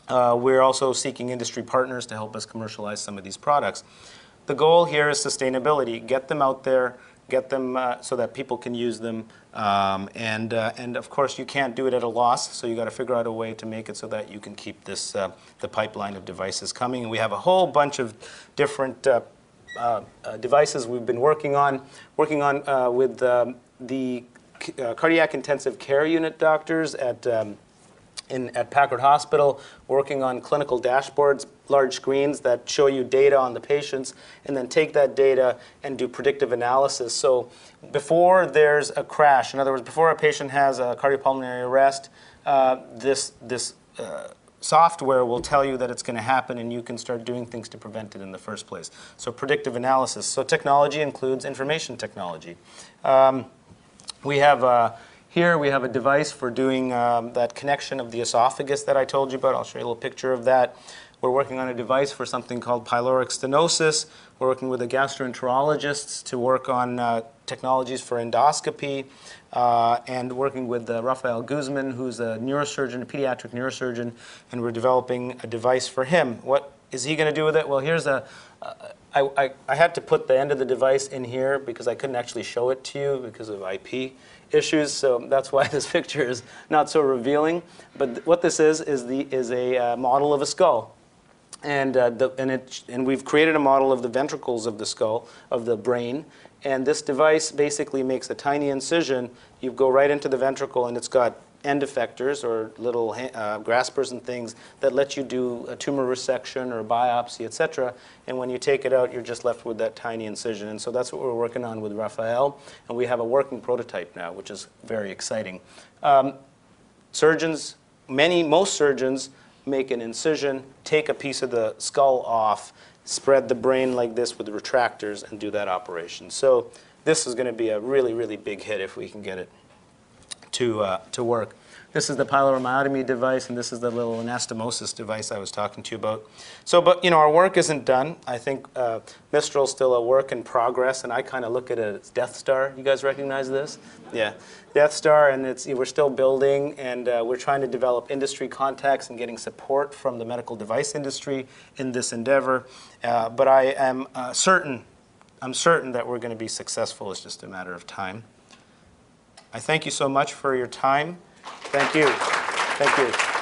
Uh, we're also seeking industry partners to help us commercialize some of these products. The goal here is sustainability. Get them out there, get them uh, so that people can use them. Um, and, uh, and of course, you can't do it at a loss, so you got to figure out a way to make it so that you can keep this, uh, the pipeline of devices coming. We have a whole bunch of different uh, uh, devices we've been working on, working on with um, the cardiac intensive care unit doctors at um, in, at Packard Hospital working on clinical dashboards, large screens that show you data on the patients, and then take that data and do predictive analysis. So before there's a crash, in other words, before a patient has a cardiopulmonary arrest, uh, this, this uh, software will tell you that it's going to happen and you can start doing things to prevent it in the first place. So predictive analysis. So technology includes information technology. Um, we have uh, here we have a device for doing um, that connection of the esophagus that I told you about. I'll show you a little picture of that. We're working on a device for something called pyloric stenosis. We're working with the gastroenterologists to work on uh, technologies for endoscopy, uh, and working with uh, Raphael Guzman, who's a neurosurgeon, a pediatric neurosurgeon, and we're developing a device for him. What is he going to do with it? Well, here's a. Uh, I, I, I had to put the end of the device in here because I couldn't actually show it to you because of IP issues. So that's why this picture is not so revealing. But th- what this is is the is a uh, model of a skull, and uh, the, and it and we've created a model of the ventricles of the skull of the brain. And this device basically makes a tiny incision. You go right into the ventricle, and it's got end effectors or little uh, graspers and things that let you do a tumor resection or biopsy, et cetera. And when you take it out, you're just left with that tiny incision. And so that's what we're working on with Raphael. And we have a working prototype now, which is very exciting. Um, surgeons, many, most surgeons make an incision, take a piece of the skull off, spread the brain like this with retractors, and do that operation. So this is going to be a really, really big hit if we can get it to, uh, to work. This is the pyloromyotomy device, and this is the little anastomosis device I was talking to you about. So, but you know, our work isn't done. I think uh, Mistral's still a work in progress, and I kind of look at it as Death Star. You guys recognize this? Yeah, Death Star, and it's we're still building, and uh, we're trying to develop industry contacts and getting support from the medical device industry in this endeavor. Uh, but I am uh, certain, I'm certain that we're going to be successful. It's just a matter of time. I thank you so much for your time. Thank you. Thank you.